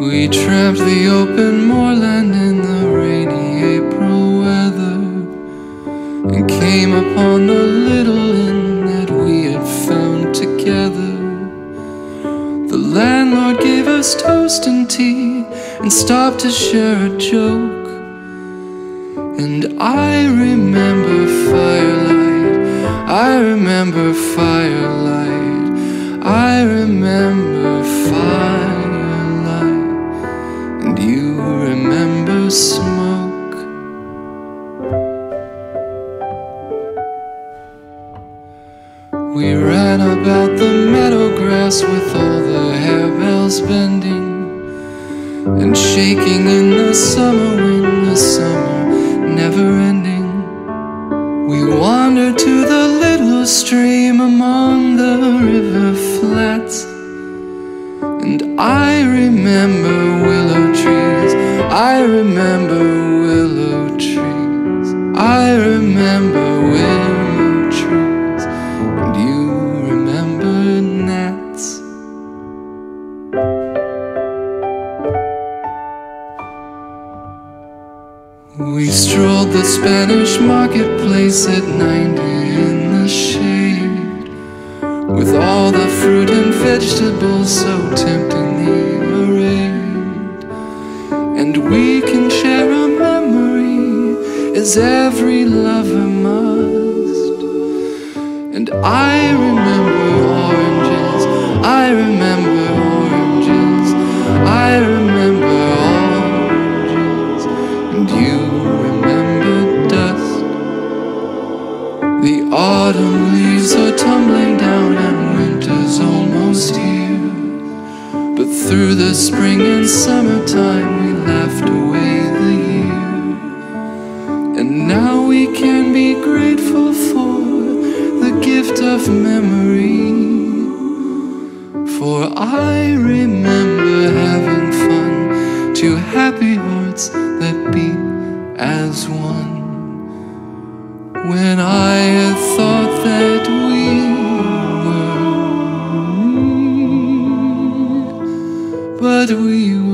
We tramped the open moorland in the rainy April weather and came upon the little inn that we had found together. The landlord gave us toast and tea and stopped to share a joke. And I remember firelight, I remember firelight, I remember firelight, We ran about the meadow grass with all the harebells bending and shaking in the summer wind, the summer never ending. We wandered to the little stream among the river flats, and I remember willow trees, I remember willow trees, I remember We strolled the Spanish marketplace at 90 in the shade With all the fruit and vegetables so temptingly arrayed. And we can share a memory as every lover must. And I remember oranges, I remember oranges, I remember The autumn leaves are tumbling down and winter's almost here. But through the spring and summertime we laughed away the year. And now we can be grateful for the gift of memory. For I remember having fun, two happy hearts that beat as one. When I but we.